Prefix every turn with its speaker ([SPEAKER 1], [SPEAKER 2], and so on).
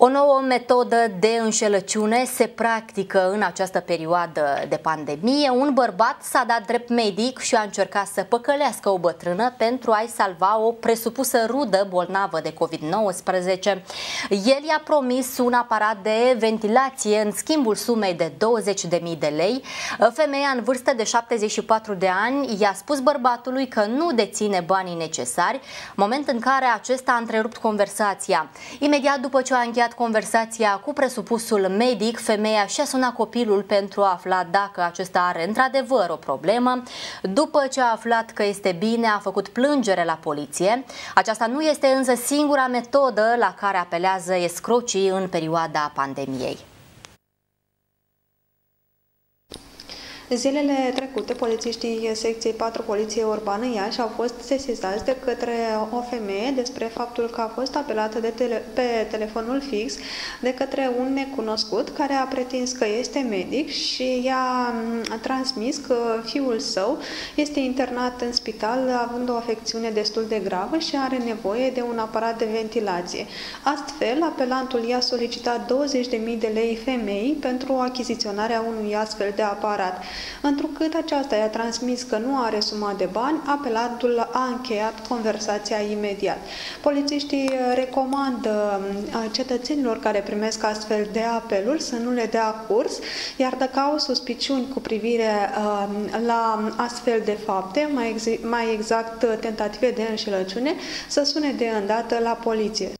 [SPEAKER 1] O nouă metodă de înșelăciune se practică în această perioadă de pandemie. Un bărbat s-a dat drept medic și a încercat să păcălească o bătrână pentru a-i salva o presupusă rudă bolnavă de COVID-19. El i-a promis un aparat de ventilație în schimbul sumei de 20.000 de lei. Femeia în vârstă de 74 de ani i-a spus bărbatului că nu deține banii necesari, moment în care acesta a întrerupt conversația. Imediat după ce a încheiat încheiat conversația cu presupusul medic, femeia și-a sunat copilul pentru a afla dacă acesta are într-adevăr o problemă. După ce a aflat că este bine, a făcut plângere la poliție. Aceasta nu este însă singura metodă la care apelează escrocii în perioada pandemiei.
[SPEAKER 2] Zilele trecute, polițiștii secției 4 Poliție Urbană Iași au fost sesizați de către o femeie despre faptul că a fost apelată de tele, pe telefonul fix de către un necunoscut care a pretins că este medic și i-a transmis că fiul său este internat în spital având o afecțiune destul de gravă și are nevoie de un aparat de ventilație. Astfel, apelantul i-a solicitat 20.000 de lei femei pentru achiziționarea unui astfel de aparat. Întrucât aceasta i-a transmis că nu are suma de bani, apelantul a încheiat conversația imediat. Polițiștii recomandă uh, cetățenilor care primesc astfel de apeluri să nu le dea curs, iar dacă au suspiciuni cu privire uh, la astfel de fapte, mai, mai exact tentative de înșelăciune, să sune de îndată la poliție.